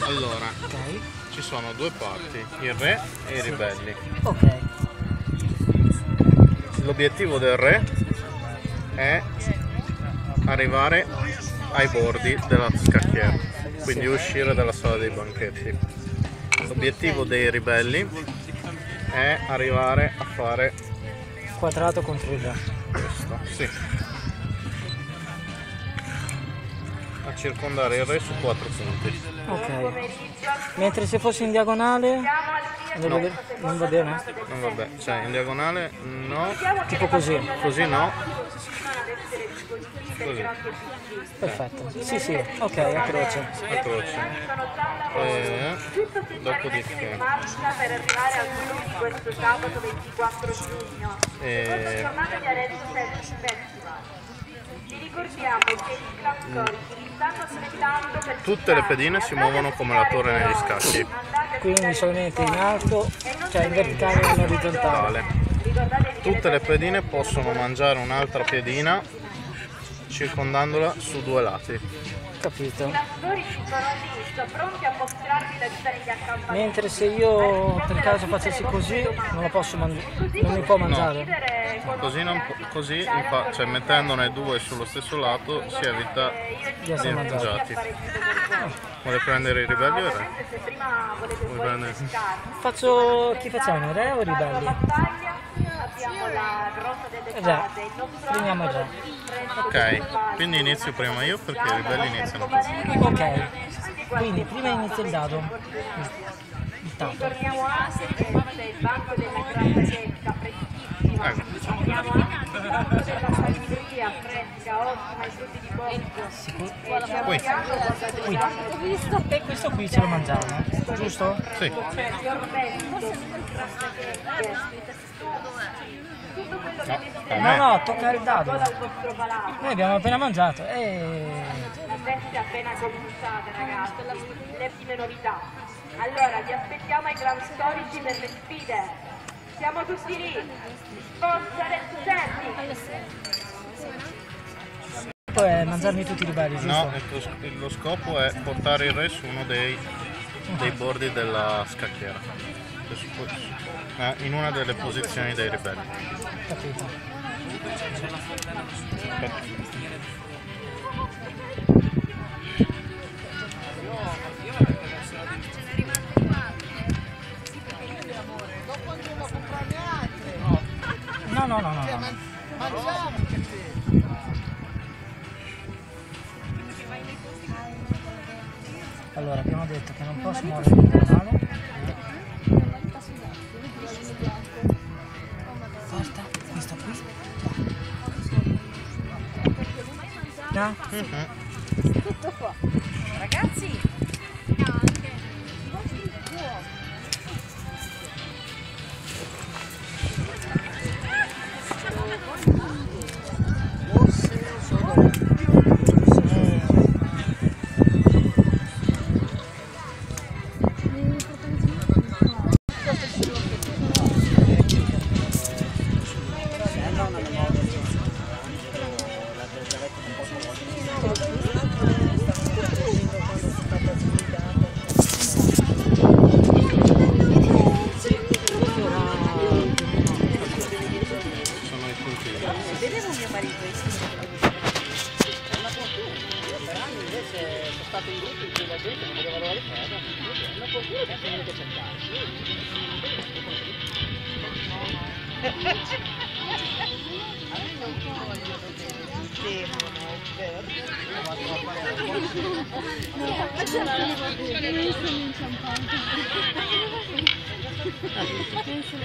Allora, Ok. ci sono due parti, il re e i ribelli. Ok. L'obiettivo del re è arrivare ai bordi della scacchiera, quindi uscire dalla sala dei banchetti. L'obiettivo dei ribelli è arrivare a fare Quadrato contro il re. questo, sì. A circondare il re su quattro punti. Ok. Mentre se fossi in diagonale non, va- non va bene? Non vabbè, cioè in diagonale no, Tipo così. così no, così, Perfetto. Sì, sì. Ok, a croce. a croce. E dopodiché per arrivare al clou di questo sabato 24 giugno. Giornata di Arezzo Selfie Festival. Vi ricordiamo che i club storici tutte le pedine si muovono come la torre negli scacchi. Quindi solamente in alto, cioè in verticale e in orizzontale. Tale. Tutte le pedine possono mangiare un'altra piedina circondandola su due lati. Capito. Mentre se io per caso facessi così non la posso mangiare. Non mi può mangiare. Così, non così infa- cioè mettendone due sullo stesso lato si evita Di essere mangiati. Vuole prendere i ribelli o il re? Prendere? Faccio chi facciamo? Re o ribelli? Abbiamo la rosa delle Eh già, fate, il nostro prendiamo già. Ok, quindi inizio prima io perché i ribelli iniziano così. Ok. Quindi prima inizia il dado. Il tasto. Torniamo E c'è Qui. E questo qui ce lo mangiamo, eh? giusto? Sì, tutto quello no, No, tocca il dado. palazzo. Noi abbiamo appena mangiato. E... La festa è appena cominciata, ragazzi. Le ultime novità. Allora, vi aspettiamo ai Grand Storici per le sfide. Siamo tutti lì. Forza Senti! È mangiarmi tutti i ribelli, giusto? No, lo scopo è portare il re su uno dei, dei bordi della scacchiera. Eh, In una delle posizioni dei ribelli. Capito. No, no, no, no. no. Allora, abbiamo detto che non posso muovere il canale. Porta, questo qui. No? Ragazzi, Sono i puntini. vedevo mio marito Penso